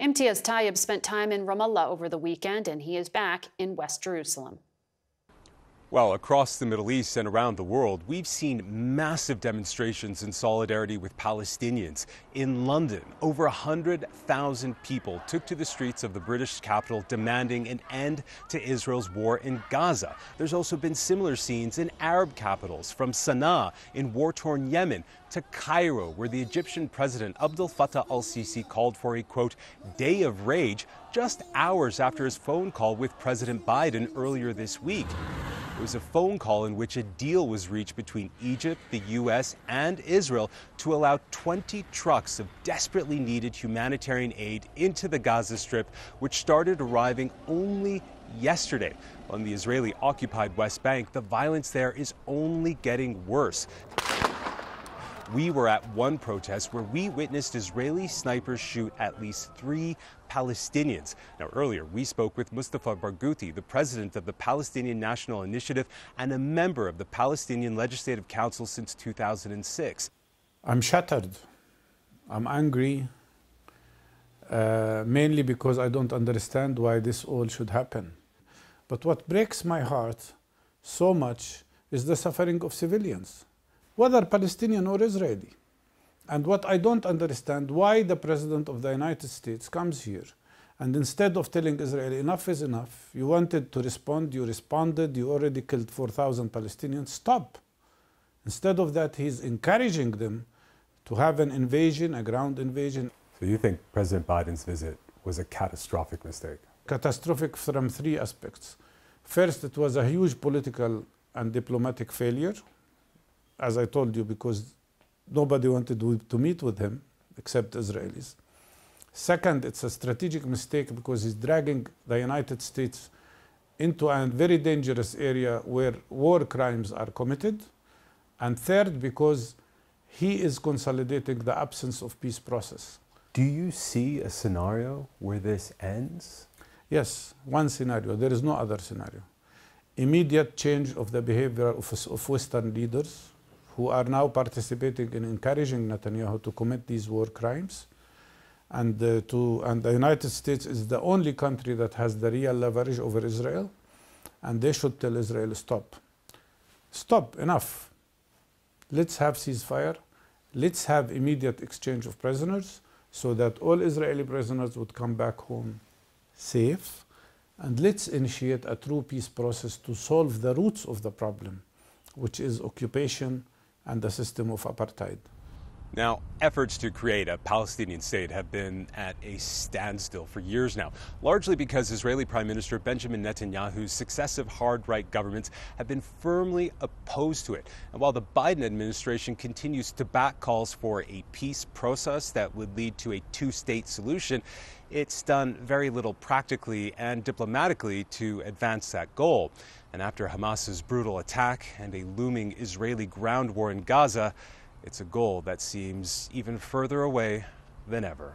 Imtiaz Tyab spent time in Ramallah over the weekend, and he is back in West Jerusalem. Well, across the Middle East and around the world, we've seen massive demonstrations in solidarity with Palestinians. In London, over 100,000 people took to the streets of the British capital demanding an end to Israel's war in Gaza. There's also been similar scenes in Arab capitals, from Sana'a in war torn Yemen to Cairo, where the Egyptian president Abdel Fattah al Sisi called for a quote, day of rage just hours after his phone call with President Biden earlier this week. It was a phone call in which a deal was reached between Egypt, the U.S., and Israel to allow 20 trucks of desperately needed humanitarian aid into the Gaza Strip, which started arriving only yesterday. On the Israeli occupied West Bank, the violence there is only getting worse. We were at one protest where we witnessed Israeli snipers shoot at least three Palestinians. Now, earlier, we spoke with Mustafa Barghouti, the president of the Palestinian National Initiative and a member of the Palestinian Legislative Council since 2006. I'm shattered. I'm angry, uh, mainly because I don't understand why this all should happen. But what breaks my heart so much is the suffering of civilians whether Palestinian or Israeli. And what I don't understand, why the President of the United States comes here and instead of telling Israel enough is enough, you wanted to respond, you responded, you already killed 4,000 Palestinians, stop. Instead of that, he's encouraging them to have an invasion, a ground invasion. So you think President Biden's visit was a catastrophic mistake? Catastrophic from three aspects. First, it was a huge political and diplomatic failure as I told you, because nobody wanted to meet with him except Israelis. Second, it's a strategic mistake because he's dragging the United States into a very dangerous area where war crimes are committed. And third, because he is consolidating the absence of peace process. Do you see a scenario where this ends? Yes, one scenario. There is no other scenario. Immediate change of the behavior of, of Western leaders who are now participating in encouraging Netanyahu to commit these war crimes. And, uh, to, and the United States is the only country that has the real leverage over Israel. And they should tell Israel, stop. Stop, enough. Let's have ceasefire. Let's have immediate exchange of prisoners so that all Israeli prisoners would come back home safe. And let's initiate a true peace process to solve the roots of the problem, which is occupation, and the system of apartheid. Now, efforts to create a Palestinian state have been at a standstill for years now, largely because Israeli Prime Minister Benjamin Netanyahu's successive hard right governments have been firmly opposed to it. And while the Biden administration continues to back calls for a peace process that would lead to a two state solution, it's done very little practically and diplomatically to advance that goal. And after Hamas's brutal attack and a looming Israeli ground war in Gaza, it's a goal that seems even further away than ever.